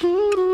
Doo-doo.